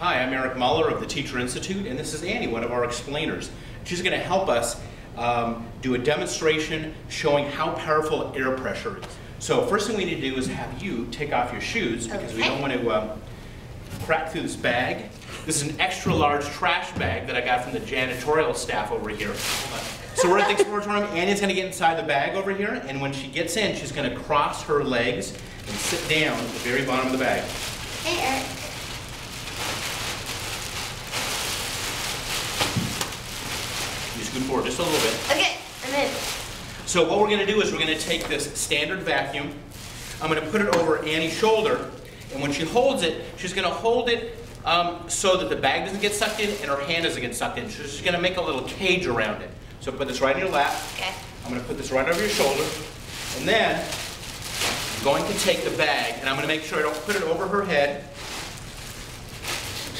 Hi, I'm Eric Muller of the Teacher Institute, and this is Annie, one of our explainers. She's going to help us um, do a demonstration showing how powerful air pressure is. So first thing we need to do is have you take off your shoes because we don't want to um, crack through this bag. This is an extra large trash bag that I got from the janitorial staff over here. So we're at the Exploratorium. Annie's going to get inside the bag over here, and when she gets in, she's going to cross her legs and sit down at the very bottom of the bag. Hey, Eric. You scoot forward just a little bit. Okay, I'm in. So what we're going to do is we're going to take this standard vacuum. I'm going to put it over Annie's shoulder, and when she holds it, she's going to hold it um, so that the bag doesn't get sucked in and her hand doesn't get sucked in. So she's going to make a little cage around it. So put this right in your lap. Okay. I'm going to put this right over your shoulder, and then I'm going to take the bag, and I'm going to make sure I don't put it over her head,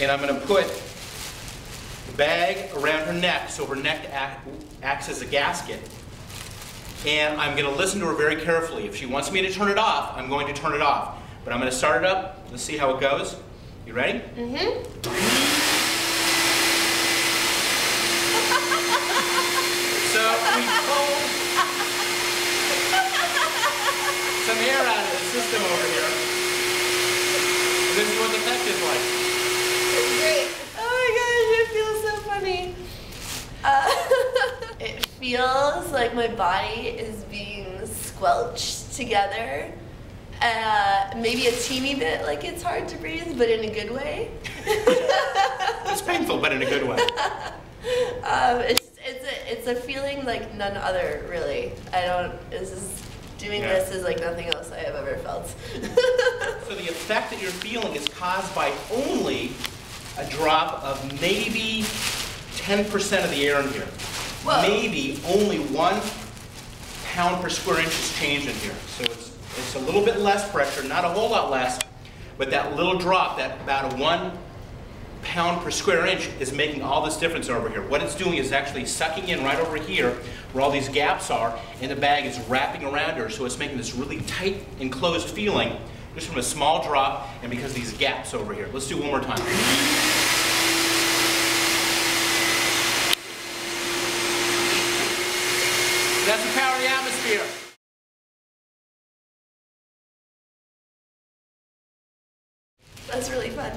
and I'm going to put bag around her neck so her neck act, acts as a gasket. And I'm going to listen to her very carefully. If she wants me to turn it off, I'm going to turn it off. But I'm going to start it up. Let's see how it goes. You ready? Mm-hmm. So we pulled some air out of the system over here. This is what the effect is like. It's great. Oh my gosh, it feels so funny. Uh, it feels like my body is being squelched together. Uh, maybe a teeny bit like it's hard to breathe, but in a good way. It's painful, but in a good way. Um, it's it's a it's a feeling like none other really. I don't. This is doing Yeah. this is like nothing else I have ever felt. So the effect that you're feeling is caused by only a drop of maybe 10% of the air in here. Whoa. Maybe only one pound per square inch is changed in here. So it's, it's a little bit less pressure, not a whole lot less, but that little drop, that about a one pound per square inch is making all this difference over here. What it's doing is actually sucking in right over here where all these gaps are and the bag is wrapping around her so it's making this really tight enclosed feeling just from a small drop and because of these gaps over here. Let's do one more time. That's power the atmosphere. That's really fun.